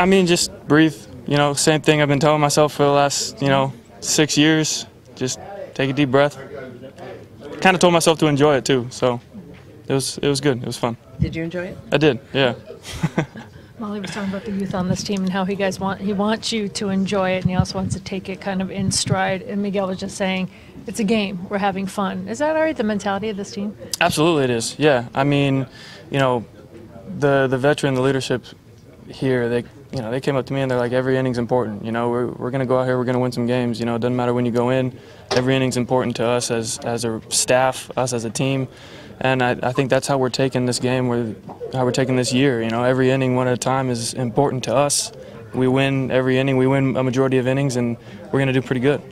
I mean, just breathe. You know, same thing I've been telling myself for the last, you know, six years. Just take a deep breath. Kind of told myself to enjoy it too. So it was it was good. It was fun. Did you enjoy it? I did. Yeah. Molly was talking about the youth on this team and how he guys want he wants you to enjoy it and he also wants to take it kind of in stride. And Miguel was just saying, it's a game. We're having fun. Is that all right? The mentality of this team? Absolutely, it is. Yeah. I mean, you know, the the veteran, the leadership here, they you know they came up to me and they're like, every inning's important. You know, we're we're gonna go out here, we're gonna win some games. You know, it doesn't matter when you go in. Every inning's important to us as as a staff, us as a team. And I, I think that's how we're taking this game, we're, how we're taking this year. You know, every inning, one at a time, is important to us. We win every inning, we win a majority of innings, and we're going to do pretty good.